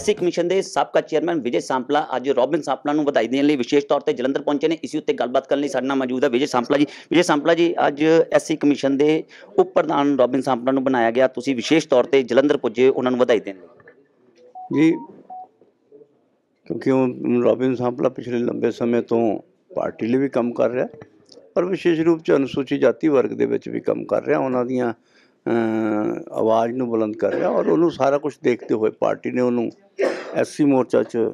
SC commission ਦੇ ਸਾਬਕਾ chairman Vijay Sampla ਅੱਜ ਰੋਬਿਨ ਸਾਂਪਲਾ ਨੂੰ ਵਧਾਈ ਦੇਣ ਲਈ ਵਿਸ਼ੇਸ਼ ਤੌਰ ਤੇ ਜਲੰਧਰ ਪਹੁੰਚੇ ਨੇ। ਇਸੇ ਉੱਤੇ ਗੱਲਬਾਤ ਕਰਨ ਲਈ ਸਾਡੇ ਨਾਲ ਮੌਜੂਦ ਹੈ ਵਿਜੇ ਸਾਂਪਲਾ ਜੀ। ਵਿਜੇ ਸਾਂਪਲਾ ਜੀ, ਅੱਜ ਐਸਸੀ ਕਮਿਸ਼ਨ ਦੇ ਉਪ ਪ੍ਰਧਾਨ ਰੋਬਿਨ ਸਾਂਪਲਾ ਨੂੰ ਬਣਾਇਆ ਗਿਆ। ਤੁਸੀਂ ਵਿਸ਼ੇਸ਼ ਤੌਰ ਤੇ ਜਲੰਧਰ ਪੁੱਜੇ, ਉਹਨਾਂ ਨੂੰ ਵਧਾਈ ਦੇਣ ਲਈ। ਜੀ, ਕਿਉਂਕਿ ਉਹ ਰੋਬਿਨ ਸਾਂਪਲਾ ਪਿਛਲੇ ਲੰਬੇ ਸਮੇਂ ਤੋਂ ਪਾਰਟੀ ਲਈ ਵੀ ਕੰਮ ਕਰ ਰਿਹਾ, ਪਰ ਵਿਸ਼ੇਸ਼ ਰੂਪ ਚ ਅਨੁਸੂਚਿਤ ਜਾਤੀ ਵਰਗ ਦੇ ਵਿੱਚ ਵੀ ਕੰਮ ਕਰ ਰਿਹਾ, ਉਹਨਾਂ ਦੀਆਂ ਆਵਾਜ਼ ਨੂੰ ਬੁਲੰਦ ਕਰ ਰਿਹਾ ਔਰ ਉਹਨੂੰ ਸਾਰਾ ਕੁਝ ਦੇਖਦੇ ਹੋਏ ਪਾਰਟੀ ਨੇ ਉਹਨੂੰ ਐਸਸੀ ਮੋਰਚਾ ਚ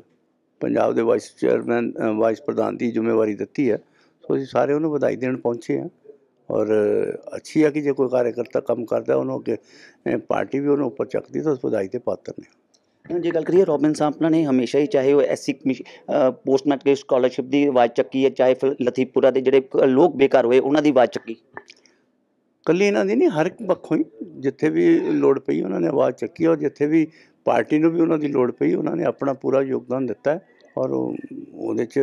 ਪੰਜਾਬ ਦੇ ਵਾਈਸ ਚੇਅਰਮੈਨ ਵਾਈਸ ਪ੍ਰਧਾਨ ਦੀ ਜ਼ਿੰਮੇਵਾਰੀ ਦਿੱਤੀ ਹੈ। ਸੋ ਅਸੀਂ ਸਾਰੇ ਉਹਨੂੰ ਵਧਾਈ ਦੇਣ ਪਹੁੰਚੇ ਹਾਂ। ਔਰ ਅੱਛੀ ਹੈ ਕਿ ਜੇ ਕੋਈ ਕਾਰਜਕਰਤਾ ਕੰਮ ਕਰਦਾ ਉਹਨੂੰ ਅੱਗੇ ਪਾਰਟੀ ਵੀ ਉਹਨੂੰ ਉੱਪਰ ਚੱਕਦੀ ਤਾਂ ਉਸ ਵਧਾਈ ਦੇ ਪਾਤਰ ਨੇ। ਹੁਣ ਜੇ ਗੱਲ ਕਰੀਏ, ਰੋਬਿਨ ਸਾਂਪਲਾ ਨੇ ਹਮੇਸ਼ਾ ਹੀ ਚਾਹੇ ਉਹ ਐਸਸੀ ਪੋਸਟ ਮੈਟ੍ਰਿਕ ਸਕਾਲਰਸ਼ਿਪ ਦੀ ਆਵਾਜ਼ ਚੱਕੀ ਹੈ, ਚਾਹੇ ਫਿਰ ਲਥੀਪੁਰਾ ਦੇ ਜਿਹੜੇ ਲੋਕ ਬੇਕਾਰ ਹੋਏ, ਉਹਨਾਂ ਦੀ ਆਵਾਜ਼ ਚੱਕੀ। ਕੱਲੀ ਇਹਨਾਂ ਦੀ ਨਹੀਂ ਹਰ ਇੱਕ ਪੱਖੋਂ ਹੀ ਜਿੱਥੇ ਵੀ ਲੋੜ ਪਈ ਉਹਨਾਂ ਨੇ ਆਵਾਜ਼ ਚੱਕੀ ਔਰ ਜਿੱਥੇ ਵੀ ਪਾਰਟੀ ਨੂੰ ਵੀ ਉਹਨਾਂ ਦੀ ਲੋੜ ਪਈ ਉਹਨਾਂ ਨੇ ਆਪਣਾ ਪੂਰਾ ਯੋਗਦਾਨ ਦਿੱਤਾ ਔਰ ਉਹ- ਉਹਦੇ 'ਚ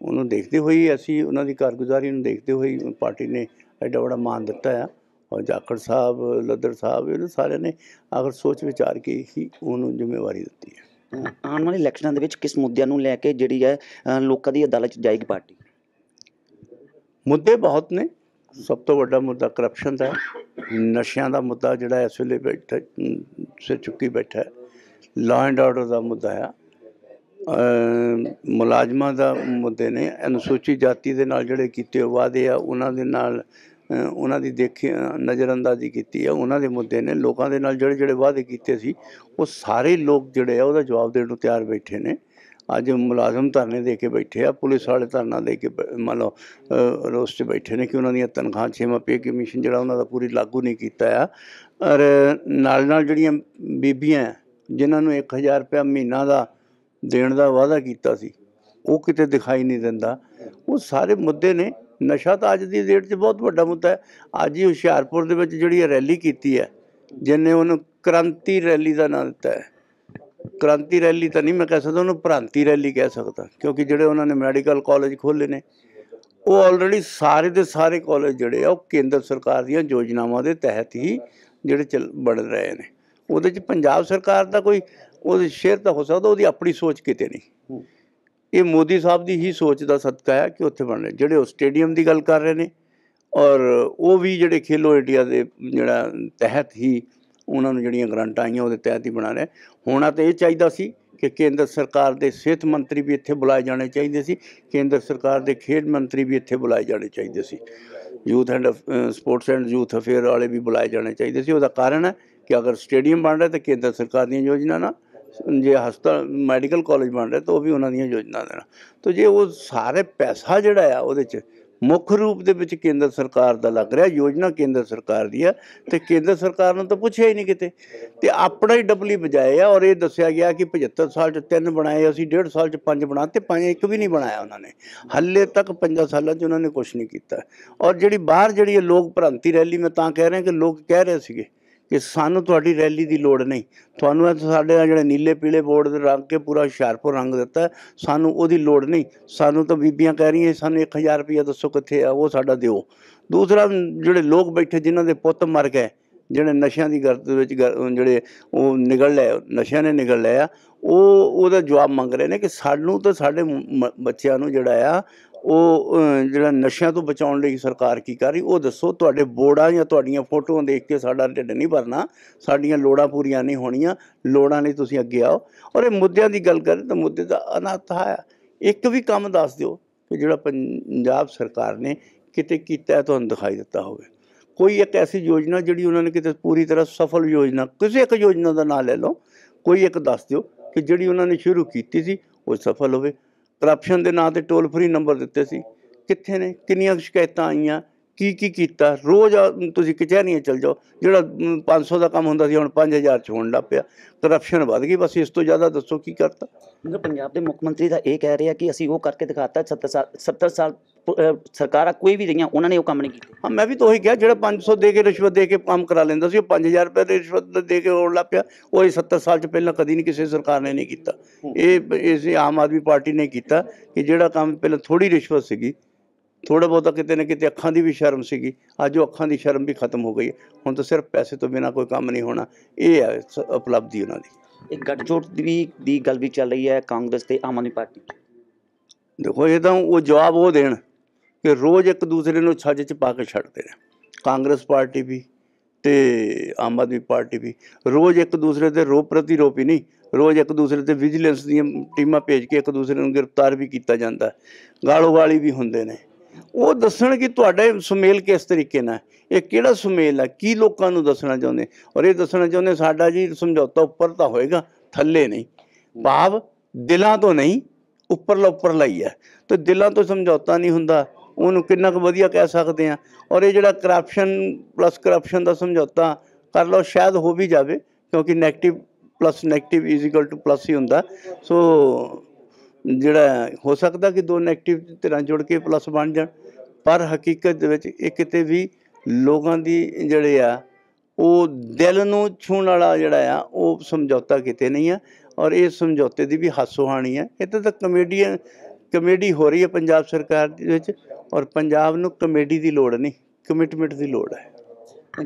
ਉਹਨੂੰ ਦੇਖਦੇ ਹੋਏ ਹੀ ਅਸੀਂ ਉਹਨਾਂ ਦੀ ਕਾਰਗੁਜ਼ਾਰੀ ਨੂੰ ਦੇਖਦੇ ਹੋਏ ਪਾਰਟੀ ਨੇ ਐਡਾ ਬੜਾ ਮਾਨ ਦਿੱਤਾ ਹੈ ਔਰ ਜਾਖੜ ਸਾਹਿਬ ਲੱਦਰ ਸਾਹਿਬ ਇਹਨਾਂ ਸਾਰਿਆਂ ਨੇ ਅਗਰ ਸੋਚ ਵਿਚਾਰ ਕੇ ਹੀ ਉਹਨੂੰ ਜ਼ਿੰਮੇਵਾਰੀ ਦਿੱਤੀ ਹੈ। ਆਉਣ ਵਾਲੇ ਇਲੈਕਸ਼ਨਾਂ ਦੇ ਵਿੱਚ ਕਿਸ ਮੁੱਦਿਆਂ ਨੂੰ ਲੈ ਕੇ ਜਿਹੜੀ ਹੈ ਲੋਕਾਂ ਦੀ ਅਦਾਲਤ 'ਚ ਜਾਏਗੀ ਪਾਰਟੀ? ਮੁੱਦੇ ਬਹੁਤ ਨੇ। ਸਭ ਤੋਂ ਵੱਡਾ ਮੁੱਦਾ ਕਰਪਸ਼ਨ ਦਾ ਨਸ਼ਿਆਂ ਦਾ ਮੁੱਦਾ ਜਿਹੜਾ ਇਸ ਵੇਲੇ ਬੈਠਾ ਅਮ, ਚੁੱਕੀ ਬੈਠਾ ਲਾਅ ਐਂਡ ਆਰਡਰ ਦਾ ਮੁੱਦਾ ਹੈ। ਮੁਲਾਜ਼ਮਾਂ ਦਾ ਮੁੱਦੇ ਨੇ। ਅਨੁਸੂਚਿਤ ਜਾਤੀ ਦੇ ਨਾਲ ਜਿਹੜੇ ਕੀਤੇ ਵਾਅਦੇ ਆ ਉਹਨਾਂ ਦੇ ਨਾਲ ਉਹਨਾਂ ਦੀ ਦੇਖੀ ਨਜ਼ਰਅੰਦਾਜ਼ੀ ਕੀਤੀ ਆ ਉਹਨਾਂ ਦੇ ਮੁੱਦੇ ਨੇ। ਲੋਕਾਂ ਦੇ ਨਾਲ ਜਿਹੜੇ ਜਿਹੜੇ ਵਾਅਦੇ ਕੀਤੇ ਸੀ ਉਹ ਸਾਰੇ ਲੋਕ ਜਿਹੜੇ ਆ ਉਹਦਾ ਜਵਾਬ ਦੇਣ ਨੂੰ ਤਿਆਰ ਬੈਠੇ ਨੇ। ਅੱਜ ਮੁਲਾਜ਼ਮ ਧਰਨੇ ਦੇ ਕੇ ਬੈਠੇ ਆ ਪੁਲਿਸ ਵਾਲੇ ਧਰਨਾ ਦੇ ਕੇ ਬ- ਮੰਨ ਲਓ ਰੋਸ 'ਚ ਬੈਠੇ ਨੇ ਕਿ ਉਹਨਾਂ ਦੀਆਂ ਤਨਖਾਹਾਂ ਛੇਵਾਂ ਪੇ ਕਮਿਸ਼ਨ ਜਿਹੜਾ ਉਹਨਾਂ ਦਾ ਪੂਰੀ ਲਾਗੂ ਨਹੀਂ ਕੀਤਾ ਆ। ਔਰ ਨਾਲ ਨਾਲ ਜਿਹੜੀਆਂ ਬੀਬੀਆਂ ਹੈ, ਜਿਨ੍ਹਾਂ ਨੂੰ 1000 ਰੁਪਇਆ ਮਹੀਨਾ ਦਾ ਦੇਣ ਦਾ ਵਾਅਦਾ ਕੀਤਾ ਸੀ ਉਹ ਕਿਤੇ ਦਿਖਾਈ ਨਹੀਂ ਦਿੰਦਾ। ਉਹ ਸਾਰੇ ਮੁੱਦੇ ਨੇ ਨਸ਼ਾ ਤਾਂ ਅੱਜ ਦੀ ਡੇਟ 'ਚ ਬਹੁਤ ਵੱਡਾ ਮੁੱਦਾ ਹੈ ਅੱਜ ਹੀ ਹੁਸ਼ਿਆਰਪੁਰ ਦੇ ਵਿੱਚ ਜਿਹੜੀ ਇਹ ਰੈਲੀ ਕੀਤੀ ਹੈ ਜਿਹਨੇ ਉਹਨੂੰ ਕ੍ਰਾਂਤੀ ਰੈਲੀ ਦਾ ਨਾਂ ਦਿੱਤਾ ਹੈ ਕ੍ਰਾਂਤੀ ਰੈਲੀ ਤਾਂ ਨਹੀਂ ਮੈਂ ਕਹਿ ਸਕਦਾ, ਉਹਨੂੰ ਭ੍ਰਾਂਤੀ ਰੈਲੀ ਕਹਿ ਸਕਦਾ, ਕਿਉਂਕਿ ਜਿਹੜੇ ਉਹਨਾਂ ਨੇ ਮੈਡੀਕਲ ਕਾਲਜ ਖੋਲ੍ਹੇ ਨੇ, ਉਹ ਆਲਰੇਡੀ ਸਾਰੇ ਦੇ ਸਾਰੇ ਕਾਲਜ ਜਿਹੜੇ ਆ, ਉਹ ਕੇਂਦਰ ਸਰਕਾਰ ਦੀਆਂ ਯੋਜਨਾਵਾਂ ਦੇ ਤਹਿਤ ਹੀ ਜਿਹੜੇ ਚੱਲ, ਬਣ ਰਹੇ ਨੇ। ਉਹਦੇ 'ਚ ਪੰਜਾਬ ਸਰਕਾਰ ਦਾ ਕੋਈ, ਉਹਦੇ ਸ਼ੇਅਰ ਤਾਂ ਹੋ ਸਕਦਾ, ਉਹਦੀ ਆਪਣੀ ਸੋਚ ਕਿਤੇ ਨਹੀਂ। ਇਹ ਮੋਦੀ ਸਾਹਿਬ ਦੀ ਹੀ ਸੋਚ ਦਾ ਸਦਕਾ ਹੈ ਕਿ ਉੱਥੇ ਬਣ ਰਹੇ ਜਿਹੜੇ ਉਹ ਸਟੇਡੀਅਮ ਦੀ ਗੱਲ ਕਰ ਰਹੇ ਨੇ, ਔਰ ਉਹ ਵੀ ਜਿਹੜੇ ਖੇਲੋ ਇੰਡੀਆ ਦੇ ਜਿਹੜਾ ਤਹਿਤ ਹੀ ਉਹਨਾਂ ਨੂੰ ਜਿਹੜੀਆਂ ਗ੍ਰਾਂਟਾਂ ਆਈਆਂ ਉਹਦੇ ਤਹਿਤ ਹੀ ਬਣਾ ਰਹੇ। ਹੋਣਾ ਤਾਂ ਇਹ ਚਾਹੀਦਾ ਸੀ ਕਿ ਕੇਂਦਰ ਸਰਕਾਰ ਦੇ ਸਿਹਤ ਮੰਤਰੀ ਵੀ ਇੱਥੇ ਬੁਲਾਏ ਜਾਣੇ ਚਾਹੀਦੇ ਸੀ, ਕੇਂਦਰ ਸਰਕਾਰ ਦੇ ਖੇਡ ਮੰਤਰੀ ਵੀ ਇੱਥੇ ਬੁਲਾਏ ਜਾਣੇ ਚਾਹੀਦੇ ਸੀ। Youth and sports and youth affair ਵਾਲੇ ਵੀ ਬੁਲਾਏ ਜਾਣੇ ਚਾਹੀਦੇ ਸੀ। ਉਹਦਾ ਕਾਰਨ ਹੈ ਕਿ ਅਗਰ ਸਟੇਡੀਅਮ ਬਣ ਰਿਹਾ ਤਾਂ ਕੇਂਦਰ ਸਰਕਾਰ ਦੀਆਂ ਯੋਜਨਾ ਨਾਲ ਜੇ ਹਸਪਤਾਲ, ਮੈਡੀਕਲ ਕਾਲਜ ਬਣ ਰਿਹਾ ਤਾਂ ਉਹ ਵੀ ਉਹਨਾਂ ਦੀਆਂ ਯੋਜਨਾ ਦੇ ਨਾਲ ਤਾਂ ਜੇ ਉਹ ਸਾਰੇ ਪੈਸਾ ਜਿਹੜਾ ਆ ਉਹਦੇ 'ਚ ਮੁੱਖ ਰੂਪ ਦੇ ਵਿੱਚ ਕੇਂਦਰ ਸਰਕਾਰ ਦਾ ਲੱਗ ਰਿਹਾ, ਯੋਜਨਾ ਕੇਂਦਰ ਸਰਕਾਰ ਦੀ ਆ, ਤੇ ਕੇਂਦਰ ਸਰਕਾਰ ਨੂੰ ਤਾਂ ਪੁੱਛਿਆ ਹੀ ਨਹੀਂ ਕਿਤੇ। ਤੇ ਆਪਣਾ ਹੀ ਡਬਲੀ ਬਜਾਏ ਆ, ਔਰ ਇਹ ਦੱਸਿਆ ਗਿਆ ਕਿ 75 ਸਾਲ 'ਚ ਤਿੰਨ ਬਣਾਏ, ਅਸੀਂ 1.5 ਸਾਲ 'ਚ ਪੰਜ ਬਣਾ ਤੇ ਪੰਜ ਇੱਕ ਵੀ ਨਹੀਂ ਬਣਾਇਆ ਉਹਨਾਂ ਨੇ। ਹੱਲੇ ਤੱਕ 5 ਸਾਲਾਂ 'ਚ ਉਹਨਾਂ ਨੇ ਕੁਝ ਨਹੀਂ ਕੀਤਾ। ਔਰ ਜਿਹੜੀ ਬਾਹਰ ਜਿਹੜੀ ਇਹ ਲੋਕ ਭ੍ਰਾਂਤੀ ਰੈਲੀ, ਮੈਂ ਤਾਂ ਕਹਿ ਰਿਹਾ ਕਿ ਲੋਕ ਕਹਿ ਰਹੇ ਸੀਗੇ ਕਿ ਸਾਨੂੰ ਤੁਹਾਡੀ ਰੈਲੀ ਦੀ ਲੋੜ ਨਹੀਂ। ਤੁਹਾਨੂੰ ਸਾਡੇ ਆਹ ਜਿਹੜੇ ਨੀਲੇ ਪੀਲੇ ਬੋਰਡ ਦੇ ਰੰਗ ਕੇ ਪੂਰਾ ਹੁਸ਼ਿਆਰਪੁਰ ਰੰਗ ਦਿੱਤਾ ਸਾਨੂੰ ਉਹਦੀ ਲੋੜ ਨਹੀਂ। ਸਾਨੂੰ ਤਾਂ ਬੀਬੀਆਂ ਕਹਿ ਰਹੀਆਂ, ਸਾਨੂੰ 1000 ਰੁਪਇਆ ਦੱਸੋ ਕਿੱਥੇ ਆ, ਉਹ ਸਾਡਾ ਦਿਓ। ਦੂਸਰਾ, ਜਿਹੜੇ ਲੋਕ ਬੈਠੇ ਜਿਨ੍ਹਾਂ ਦੇ ਪੁੱਤ ਮਰ ਗਏ, ਜਿਹੜੇ ਨਸ਼ਿਆਂ ਦੀ ਗਰਦ ਵਿੱਚ ਗਰ- ਜਿਹੜੇ ਉਹ ਨਿਗਲ ਲਏ, ਨਸ਼ਿਆਂ ਨੇ ਨਿਗਲ ਲਿਆ, ਉਹ ਉਹਦਾ ਜਵਾਬ ਮੰਗ ਰਹੇ ਨੇ ਕਿ ਸਾਨੂੰ ਤਾਂ ਸਾਡੇ ਬੱਚਿਆਂ ਨੂੰ ਜਿਹੜਾ ਆ ਉਹ ਜਿਹੜਾ ਨਸ਼ਿਆਂ ਤੋਂ ਬਚਾਉਣ ਲਈ ਸਰਕਾਰ ਕੀ ਕਰ ਰਹੀ, ਉਹ ਦੱਸੋ, ਤੁਹਾਡੇ ਬੋਰਡਾਂ ਜਾਂ ਤੁਹਾਡੀਆਂ ਫੋਟੋਆਂ ਦੇਖ ਕੇ ਸਾਡਾ ਢਿੱਡ ਨਹੀਂ ਭਰਨਾ, ਸਾਡੀਆਂ ਲੋੜਾਂ ਪੂਰੀਆਂ ਨਹੀਂ ਹੋਣੀਆਂ, ਲੋੜਾਂ ਲਈ ਤੁਸੀਂ ਅੱਗੇ ਆਓ। ਔਰ ਇਹ ਮੁੱਦਿਆਂ ਦੀ ਗੱਲ ਕਰੇ ਤਾਂ ਮੁੱਦੇ ਦਾ ਅਨਾਥ ਹੈ। ਇੱਕ ਵੀ ਕੰਮ ਦੱਸ ਦਿਓ ਕਿ ਜਿਹੜਾ ਪੰਜਾਬ ਸਰਕਾਰ ਨੇ ਕਿਤੇ ਕੀਤਾ ਤੁਹਾਨੂੰ ਦਿਖਾਈ ਦਿੱਤਾ ਹੋਵੇ। ਕੋਈ ਇੱਕ ਐਸੀ ਯੋਜਨਾ ਜਿਹੜੀ ਉਹਨਾਂ ਨੇ ਕਿਤੇ ਪੂਰੀ ਤਰ੍ਹਾਂ ਸਫਲ ਯੋਜਨਾ, ਕਿਸੇ ਇੱਕ ਯੋਜਨਾ ਦਾ ਨਾਮ ਲੈ ਲਓ, ਕੋਈ ਇੱਕ ਦੱਸ ਦਿਓ ਕਿ ਜਿਹੜੀ ਉਹਨਾਂ ਨੇ ਸ਼ੁਰੂ ਕੀਤੀ ਸੀ, ਉਹ ਸਫਲ ਹੋਵੇ। ਕਰਪਸ਼ਨ ਦੇ ਨਾਂ ਤੇ ਟੋਲ ਫ੍ਰੀ ਨੰਬਰ ਦਿੱਤੇ ਸੀ। ਕਿੱਥੇ ਨੇ? ਕਿੰਨੀਆਂ ਸ਼ਿਕਾਇਤਾਂ ਆਈਆਂ? ਕੀ ਕੀ ਕੀਤਾ? ਰੋਜ਼ ਤੁਸੀਂ ਕਚਹਿਰੀਆਂ ਚਲ ਜਾਓ ਜਿਹੜਾ ਮ, 500 ਦਾ ਕੰਮ ਹੁੰਦਾ ਸੀ ਹੁਣ 5000 ਚ ਹੋਣ ਲੱਗ ਪਿਆ। ਕਰਪਸ਼ਨ ਵੱਧ ਗਈ ਬਸ ਇਸ ਤੋਂ ਜ਼ਿਆਦਾ ਦੱਸੋ ਕੀ ਕਰਤਾ? ਮਤਲਬ ਪੰਜਾਬ ਦੇ ਮੁੱਖ ਮੰਤਰੀ ਤਾਂ ਇਹ ਕਹਿ ਰਹੇ ਕਿ ਅਸੀਂ ਉਹ ਕਰਕੇ ਦਿਖਾਤਾ 70 ਸਾਲ 70 ਸਾਲ ਸਰਕਾਰਾਂ ਕੋਈ ਵੀ ਰਹੀਆਂ ਉਹਨਾਂ ਨੇ ਉਹ ਕੰਮ ਨਹੀਂ ਕੀਤੇ। ਹਾਂ ਮੈਂ ਵੀ ਤਾਂ ਉਹੀ ਕਿਹਾ ਜਿਹੜਾ 500 ਦੇ ਕੇ ਰਿਸ਼ਵਤ ਦੇ ਕੇ ਕੰਮ ਕਰਾ ਲੈਂਦਾ ਸੀ ਉਹ 5000 ਰੁਪਏ ਦੀ ਰਿਸ਼ਵਤ ਦੇ ਕੇ ਹੋਣ ਲੱਗ ਪਿਆ ਉਹ ਇਹ 70 ਸਾਲ ਚ ਪਹਿਲਾਂ ਕਦੀ ਨਹੀਂ ਕਿਸੇ ਸਰਕਾਰ ਨੇ ਨਹੀਂ ਕੀਤਾ। ਇਹ ਇਸ ਆਮ ਆਦਮੀ ਪਾਰਟੀ ਨੇ ਕੀਤਾ ਕਿ ਜਿਹੜਾ ਕੰਮ ਪਹਿਲਾਂ ਥੋੜੀ ਰਿਸ਼ਵਤ ਸੀਗੀ ਥੋੜਾ ਬਹੁਤਾ ਕਿਤੇ ਨਾ ਕਿਤੇ ਅੱਖਾਂ ਦੀ ਵੀ ਸ਼ਰਮ ਸੀਗੀ। ਅੱਜ ਉਹ ਅੱਖਾਂ ਦੀ ਸ਼ਰਮ ਵੀ ਖਤਮ ਹੋ ਗਈ ਹੈ। ਹੁਣ ਤਾਂ ਸਿਰਫ ਪੈਸੇ ਤੋਂ ਬਿਨਾ ਕੋਈ ਕੰਮ ਨਹੀਂ ਹੋਣਾ। ਇਹ ਹੈ ਉਪਲਬਧੀ ਉਹਨਾਂ ਦੀ। ਇਹ ਗੱਠਜੋੜ ਦੀ ਦੀ ਗੱਲ ਵੀ ਚੱਲ ਰਹੀ ਹੈ ਕਾਂਗਰਸ ਤੇ ਆਮ ਆਦਮੀ ਪਾਰਟੀ ਦੇਖੋ ਇਹ ਤਾਂ ਉਹ ਜਵਾਬ ਉਹ ਦੇਣ ਕਿ ਰੋਜ਼ ਇੱਕ ਦੂਸਰੇ ਨੂੰ ਛੱਜ 'ਚ ਪਾ ਕੇ ਛੱਡਦੇ ਨੇ। ਕਾਂਗਰਸ ਪਾਰਟੀ ਵੀ ਤੇ ਆਮ ਆਦਮੀ ਪਾਰਟੀ ਵੀ। ਰੋਜ਼ ਇੱਕ ਦੂਸਰੇ ਤੇ ਰੋਪ ਪ੍ਰਤੀਰੋਪ ਹੀ ਨਹੀਂ ਰੋਜ਼ ਇੱਕ ਦੂਸਰੇ ਤੇ ਵਿਜੀਲੈਂਸ ਦੀਆਂ ਟੀਮਾਂ ਭੇਜ ਕੇ ਇੱਕ ਦੂਸਰੇ ਨੂੰ ਗ੍ਰਿਫਤਾਰ ਵੀ ਕੀਤਾ ਜਾਂਦਾ। ਗਾਲੋ ਗਾਲੀ ਵੀ ਹੁੰਦੇ ਨੇ। ਉਹ ਦੱਸਣ ਕਿ ਤੁਹਾਡਾ ਸੁਮੇਲ ਕਿਸ ਤਰੀਕੇ ਨਾਲ ਇਹ ਕਿਹੜਾ ਸੁਮੇਲ ਹੈ? ਕੀ ਲੋਕਾਂ ਨੂੰ ਦੱਸਣਾ ਚਾਹੁੰਦੇ? ਔਰ ਇਹ ਦੱਸਣਾ ਚਾਹੁੰਦੇ ਸਾਡਾ ਜੀ ਸਮਝੌਤਾ ਉੱਪਰ ਤਾਂ ਹੋਏਗਾ, ਥੱਲੇ ਨਹੀਂ। ਭਾਵ ਦਿਲਾਂ ਤੋਂ ਨਹੀਂ, ਉੱਪਰਲਾ ਉੱਪਰਲਾ ਹੀ ਹੈ। ਤੇ ਦਿਲਾਂ ਤੋਂ ਸਮਝੌਤਾ ਨਹੀਂ ਹੁੰਦਾ, ਉਹਨੂੰ ਕਿੰਨਾ ਕੁ ਵਧੀਆ ਕਹਿ ਸਕਦੇ ਆ ਔਰ ਇਹ ਜਿਹੜਾ ਕਰਪਸ਼ਨ ਪਲੱਸ ਕਰਪਸ਼ਨ ਦਾ ਸਮਝੌਤਾ ਕਰ ਲਓ, ਸ਼ਾਇਦ ਹੋ ਵੀ ਜਾਵੇ, ਕਿਉਂਕਿ negative plus negative is equal to plus ਹੀ ਹੁੰਦਾ। ਸੋ ਜਿਹੜਾ ਹੋ ਸਕਦਾ ਕਿ ਦੋ 네ਗੇਟਿਵ ਧਿਰਾਂ ਜੁੜ ਕੇ ਪਲੱਸ ਬਣ ਜਾਣ ਪਰ ਹਕੀਕਤ ਦੇ ਵਿੱਚ ਇਹ ਕਿਤੇ ਵੀ ਲੋਕਾਂ ਦੀ ਜਿਹੜੇ ਆ ਉਹ ਦਿਲ ਨੂੰ ਛੂਹਣ ਵਾਲਾ ਜਿਹੜਾ ਆ ਉਹ ਸਮਝੌਤਾ ਕਿਤੇ ਨਹੀਂ ਆ ਔਰ ਇਹ ਸਮਝੌਤੇ ਦੀ ਵੀ ਹਾਸੋਹਾਣੀ ਹੈ ਇਹ ਤਾਂ ਕਮੇਡੀਅਨ ਕਮੇਡੀ ਹੋ ਰਹੀ ਹੈ ਪੰਜਾਬ ਸਰਕਾਰ ਦੇ ਵਿੱਚ ਔਰ ਪੰਜਾਬ ਨੂੰ ਕਮੇਡੀ ਦੀ ਲੋੜ ਨਹੀਂ ਕਮਿਟਮੈਂਟ ਦੀ ਲੋੜ ਹੈ।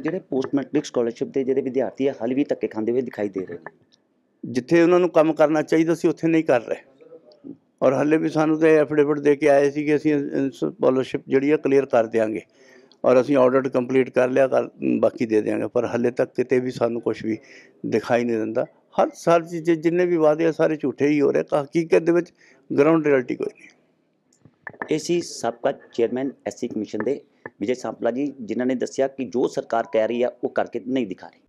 ਜਿਹੜੇ ਪੋਸਟ ਮੈਟ੍ਰਿਕ ਸਕਾਲਰਸ਼ਿਪ ਦੇ ਜਿਹੜੇ ਵਿਦਿਆਰਥੀ ਆ ਹਾਲੇ ਵੀ ਧੱਕੇ ਖਾਂਦੇ ਹੋਏ ਦਿਖਾਈ ਦੇ ਰਹੇ ਨੇ। ਜਿੱਥੇ ਉਹਨਾਂ ਨੂੰ ਕੰਮ ਕਰਨਾ ਚਾਹੀਦਾ ਸੀ ਉੱਥੇ ਨਹੀਂ ਕਰ ਰਹੇ। ਔਰ ਹੱਲੇ ਵੀ ਸਾਨੂੰ ਤੇ ਐਫੀਡੇਵਿਟ ਦੇ ਕੇ ਆਏ ਸੀ ਕਿ ਅਸੀਂ ਸਕਾਲਰਸ਼ਿਪ ਜਿਹੜੀ ਆ ਕਲੀਅਰ ਕਰ ਦਿਆਂਗੇ। ਔਰ ਅਸੀਂ ਆਡਿਟ ਕੰਪਲੀਟ ਕਰ ਲਿਆ ਕਰ ਬਾਕੀ ਦੇ ਦਿਆਂਗੇ। ਪਰ ਹੱਲੇ ਤੱਕ ਕਿਤੇ ਵੀ ਸਾਨੂੰ ਕੁਝ ਵੀ ਦਿਖਾਈ ਨਹੀਂ ਦਿੰਦਾ। ਹਰ ਸਾਲ ਜਿ- ਜਿੰਨੇ ਵੀ ਵਾਅਦੇ ਆ, ਸਾਰੇ ਝੂਠੇ ਹੀ ਹੋ ਰਹੇ ਤਾਂ ਹਕੀਕਤ ਦੇ ਵਿੱਚ ਗਰਾਊਂਡ ਰਿਐਲਿਟੀ ਕੋਈ ਨਹੀਂ। ਇਹ ਸੀ ਸਾਬਕਾ ਚੇਅਰਮੈਨ ਐਸਸੀ ਕਮਿਸ਼ਨ ਦੇ ਵਿਜੇ ਸਾਂਪਲਾ ਜੀ, ਜਿਨ੍ਹਾਂ ਨੇ ਦੱਸਿਆ ਕਿ ਜੋ ਸਰਕਾਰ ਕਹਿ ਰਹੀ ਆ, ਉਹ ਕਰਕੇ ਨਹੀਂ ਦਿਖਾ ਰਹੀ।